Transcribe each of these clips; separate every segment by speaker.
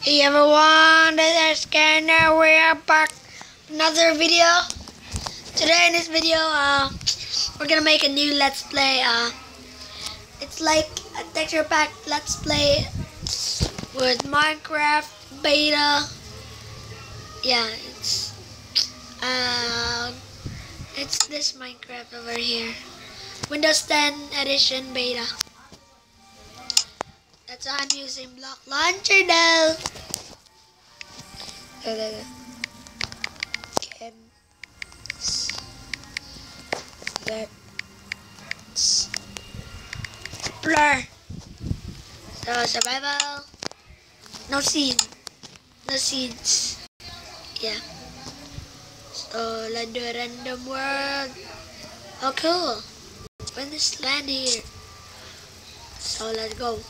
Speaker 1: Hey everyone, this is Scanner. We are back another video. Today in this video, uh, we're gonna make a new Let's Play. Uh, it's like a texture pack Let's Play with Minecraft beta. Yeah, it's uh, it's this Minecraft over here, Windows 10 Edition beta. I'm using Block Launcher now. Chems. Let's blur. So survival. No seed. No seeds. Yeah. So let's do a random world. Oh cool. When this land here. So let's go.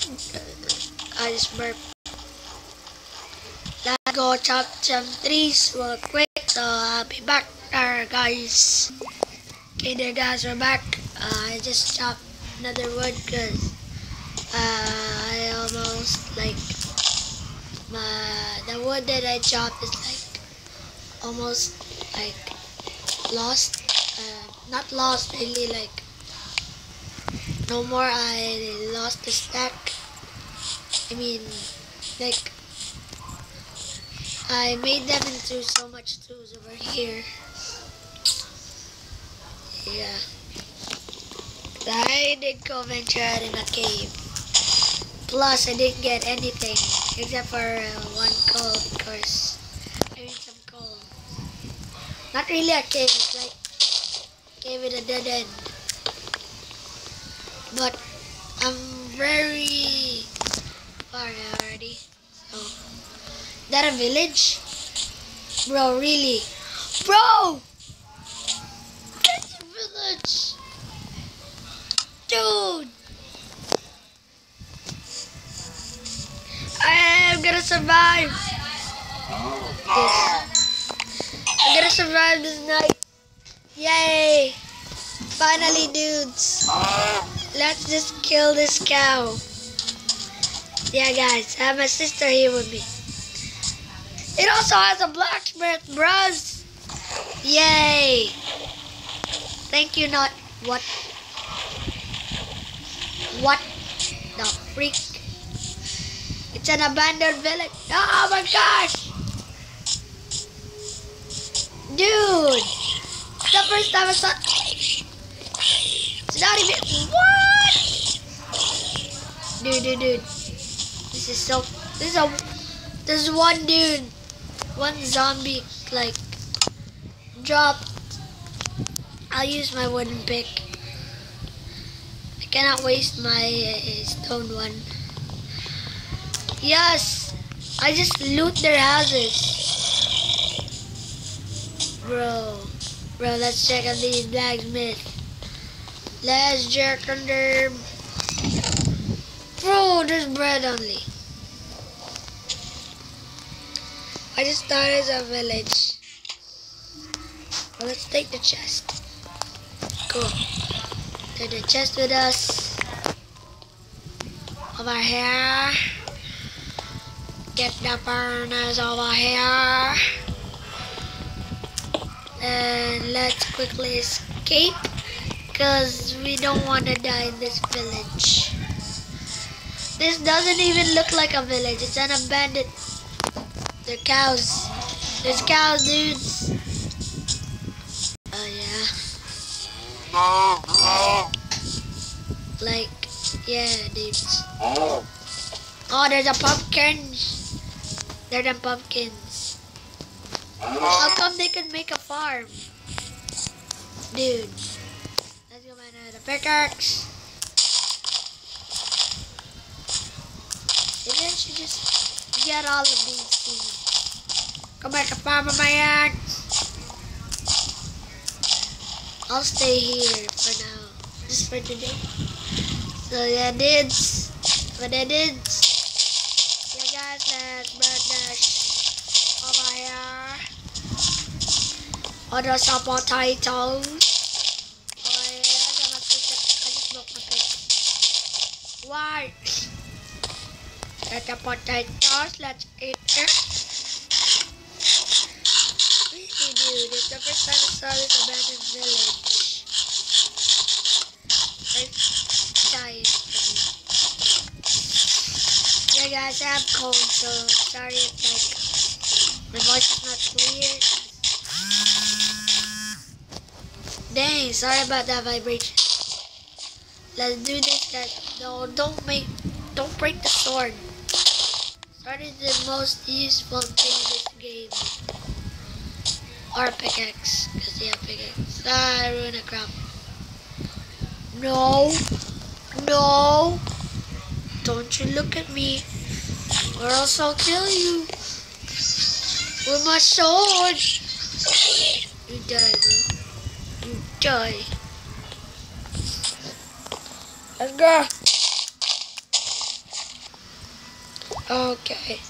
Speaker 1: I just burped. Let's go chop some trees real quick. So I'll be back there, guys. Okay, there, guys, we're back. Uh, I just chopped another wood because uh, I almost like my the wood that I chopped is like almost like lost. Uh, not lost, really like no more. I lost the stack. I mean, like, I made them into so much tools over here. Yeah. I did go venture out in a cave. Plus, I didn't get anything except for uh, one coal, of course. I mean, some coal. Not really a cave, it's like cave with a dead end. But I'm very that a village? Bro, really? Bro! That's a village! Dude! I am gonna survive! This. I'm gonna survive this night. Yay! Finally, dudes. Let's just kill this cow. Yeah, guys, I have my sister here with me. It also has a blacksmith, bros. Yay! Thank you, not what? What the freak? It's an abandoned village. Oh my gosh! Dude! The first time I saw. It's not even. What? Dude, dude, dude. This is so. This is a. There's one dude. One zombie, like. Dropped. I'll use my wooden pick. I cannot waste my uh, stone one. Yes! I just loot their houses. Bro. Bro, let's check out these blacksmith. Let's check under. Bro, there's bread only. I just thought it's a village. Well, let's take the chest. Cool. Take the chest with us. Over here. Get the burners over here. And let's quickly escape. Because we don't want to die in this village. This doesn't even look like a village. It's an abandoned... They're cows. There's cows, dudes. Oh, yeah. Like, yeah, dudes. Oh, there's a pumpkin. They're the pumpkins. How come they could make a farm? Dude. Let's go find another pickaxe. I should just get all of these things. Come back a farm on my axe. I'll stay here for now. Just for today. So yeah, dudes. But I did. Yeah, guys, let's burn this over here. Other. Oh my uh, oh, pick. Why? Get the potatoes. Let's eat it. Really, dude, it's the first time I saw this abandoned village. It's dying Yeah, guys, I have cold, so sorry if like my voice is not clear. Dang, sorry about that vibration. Let's do this, guys. No, don't make, don't break the sword. Sword is the most useful thing in this game. Or pickaxe, because you have pickaxe. Ah, I ruined a crop. No, no, don't you look at me, or else I'll kill you with my sword. You die, bro. You die. Let's go. Okay.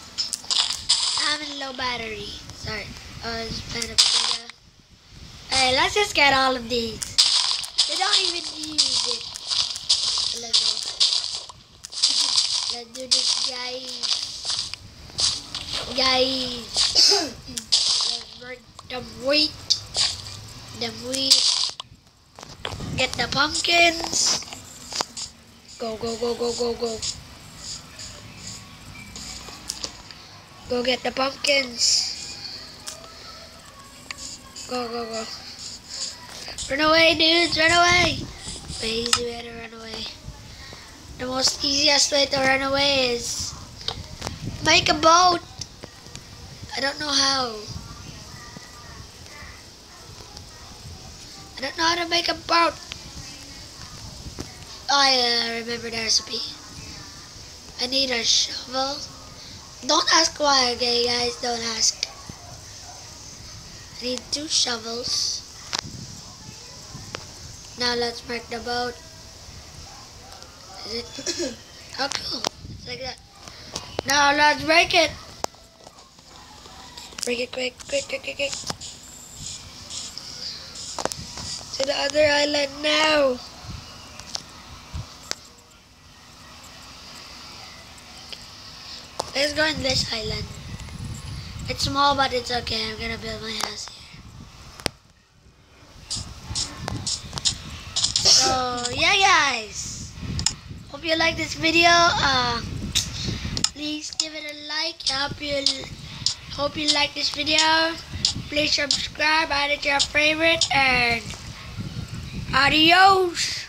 Speaker 1: I'm in low battery. Sorry. A potato. Hey, let's just get all of these. They don't even use it. Let's go. Let's do this, guys. Guys. let's work the wheat. The wheat. Get the pumpkins. Go, go, go, go, go, go. Go get the pumpkins. Go, go, go. Run away, dudes, run away. The easy way to run away. The most easiest way to run away is make a boat. I don't know how. I don't know how to make a boat. I uh, remember the recipe. I need a shovel. Don't ask why, okay guys, don't ask. Need two shovels. Now let's make the boat. Is it? oh cool, it's like that. Now let's break it. Break it quick, quick, quick, quick, quick. To the other island now. Let's go in this island. It's small, but it's okay. I'm gonna build my house here. So, yeah, guys. Hope you like this video. Uh, please give it a like. Hope you, hope you like this video. Please subscribe, add it to your favorite, and adios.